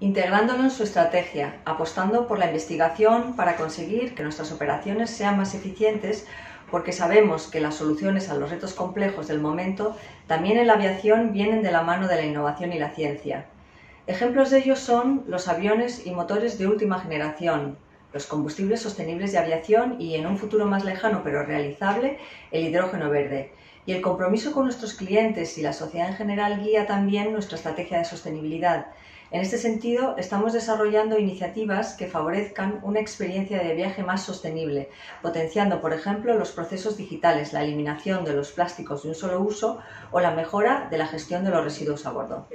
integrándolo en su estrategia, apostando por la investigación para conseguir que nuestras operaciones sean más eficientes porque sabemos que las soluciones a los retos complejos del momento también en la aviación vienen de la mano de la innovación y la ciencia. Ejemplos de ello son los aviones y motores de última generación, los combustibles sostenibles de aviación y, en un futuro más lejano pero realizable, el hidrógeno verde. Y el compromiso con nuestros clientes y la sociedad en general guía también nuestra estrategia de sostenibilidad. En este sentido, estamos desarrollando iniciativas que favorezcan una experiencia de viaje más sostenible, potenciando, por ejemplo, los procesos digitales, la eliminación de los plásticos de un solo uso o la mejora de la gestión de los residuos a bordo.